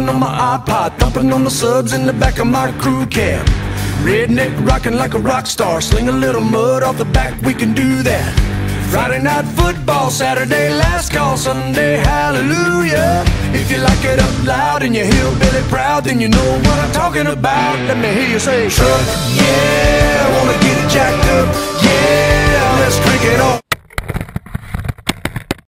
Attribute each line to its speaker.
Speaker 1: my iPod, thumping on the subs in the back of my crew cab. Redneck rocking like a rock star, sling a little mud off the back, we can do that. Friday night football, Saturday last call, Sunday hallelujah. If you like it up loud and you're hillbilly proud, then you know what I'm talking about. Let me hear you say, truck, yeah,